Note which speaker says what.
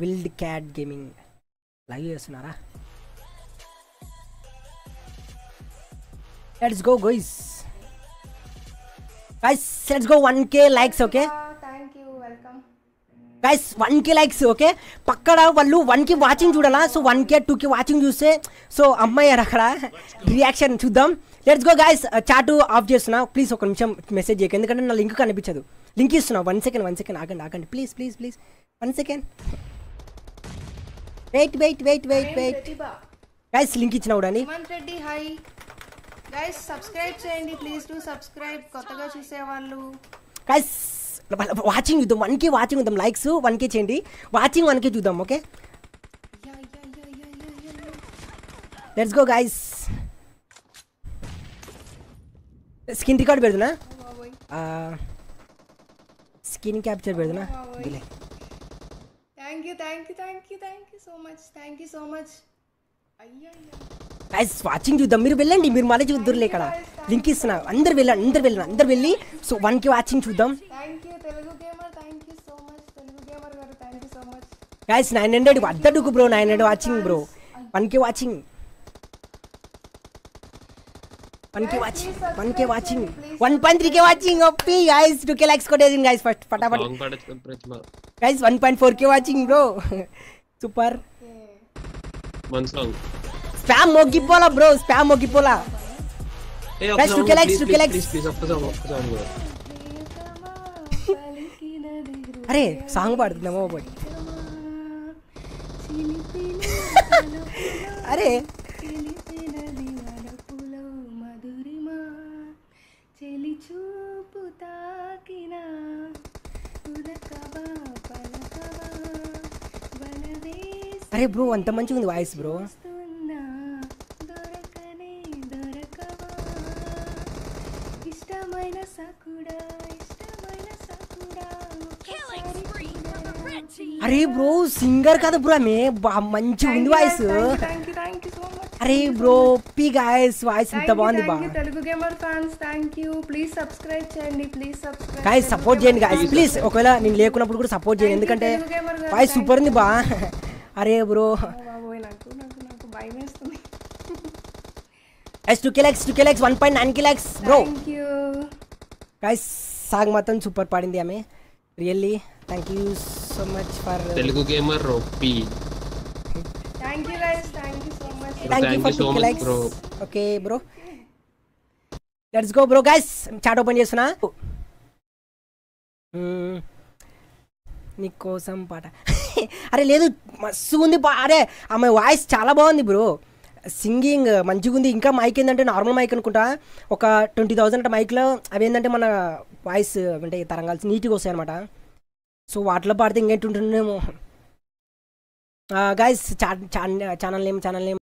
Speaker 1: Wild cat gaming. Live చేస్తున్నారా? Let's go guys guys let's go one K likes okay guys one K likes okay పక్కన వాళ్ళు వన్కి watching చూడాలా? So one K two కి watching చూస్తే so అమ్మాయి అక్కడ రియాక్షన్ చూద్దాం. Let's go guys chat off చేస్తున్నా. ప్లీజ్ ఒక నిమిషం మెసేజ్ చేయక. ఎందుకంటే నా లింక్ కనిపించదు. లింక్ ఇస్తున్నా. వన్ సెకండ్ వన్ సెకండ్ ఆగండి ఆగండి. Please please please one second wait wait wait wait wait guys link ఇచ్చిన కూడా
Speaker 2: Hemanth Reddy hi guys subscribe చేయండి ప్లీజ్ టు సబ్స్క్రైబ్ కొత్తగా చూసేవాళ్ళు
Speaker 1: గైస్ వాచింగ్ చూద్దాం. వన్ కే వాచింగ్ చూద్దాం. లైక్స్ వన్ కే చేయండి. వాచింగ్ వన్ కే చూద్దాం okay let's go guys skin record పెడుతున్నా? స్కిన్ క్యాప్చర్ పెడుతున్నా? ఇదిలే
Speaker 2: thank you thank you thank you thank you so much thank you so much
Speaker 1: guys watching చూద్దాం. మీరు వెళ్ళండి మీరు మళ్ళీ చూద్దరులే ఇక్కడ. లింక్ ఇస్తున్నా. అందరు వెళ్ళండి అందరు వెళ్ళండి అందరు వెళ్ళి. సో వన్కి వాచింగ్ చూద్దాం.
Speaker 2: Thank you Telugu gamer thank you so much Telugu gamer గారు thank you so much
Speaker 1: guys nine hundred అద్దడుకు bro nine hundred watching bro one K watching one K watching one K watching one point three K watching ఒప్పి guys two K likes కొట్టేసింది guys first ఫటాఫట్
Speaker 3: song పాడచ్చు Pratima
Speaker 1: guys one point four K watching bro super
Speaker 3: one song
Speaker 1: spam మొగ్గిపోలా bro spam మొగ్గిపోలా
Speaker 3: ఏ
Speaker 1: Guys, two K likes, two K likes.
Speaker 3: Please please ఒక్క song ఒక్క song కూడా
Speaker 1: అరే song పాడుతున్నామో పోయి అరే అరే బ్రో అంత మంచిగా ఉంది వాయిస్ బ్రో.
Speaker 2: వస్తున్నా దొరకనే దొరకవా? ఇష్టమైన సకుడా ఇష్టమైన సకుడా? ఒక్కసారి
Speaker 1: అరే బ్రో సింగర్ కదా బ్రో ఆమె. బా మంచిగా ఉంది వాయిస్.
Speaker 2: మచ్
Speaker 1: అరే బ్రో పి గాయస్ వాయిస్ ఇంత బాగుంది బా.
Speaker 2: Telugu gamer fans thank you please subscribe చేయండి ప్లీజ్ సబ్స్క్రైబ్
Speaker 1: గాయస్ సపోర్ట్ చేయండి గాయస్ ప్లీజ్ ఒకవేళ నేను లేకున్నప్పుడు కూడా సపోర్ట్ చేయండి. ఎందుకంటే వాయిస్ సూపర్ ఉంది బా. అరే బ్రో.
Speaker 2: బాబోయ్ నాకు నాకు నాకు భయం వేస్తుంది.
Speaker 1: Yes two K likes two K likes one point nine K likes bro
Speaker 2: thank you
Speaker 1: guys song మాత్రం సూపర్ పాడింది ఆమె. Really thank you so much for
Speaker 3: Telugu gamer రొప్పి
Speaker 2: thank you guys thank you so much
Speaker 1: thank you
Speaker 3: Thank
Speaker 1: for
Speaker 3: you so
Speaker 1: too
Speaker 3: much,
Speaker 1: likes
Speaker 3: bro.
Speaker 1: Okay bro let's go bro guys chat open చేస్తున్నా. మ్మ్. నీకోసం పాట. అరే లేదు మస్తు ఉంది పా అరే ఆమె వాయిస్ చాలా బాగుంది బ్రో. సింగింగ్ మంచిగా ఉంది ఇంకా మైక్ ఏంటంటే నార్మల్ మైక్ అనుకుంటా. ఒక ట్వంటీ థౌసండ్ అంటే మైక్లో అవి ఏంటంటే మన వాయిస్ అంటే తరంగాల్సి నీట్గా వస్తాయి అనమాట సో వాటిలో పాడితే ఇంకేంటి ఉంటుండేమో guys channel name channel name.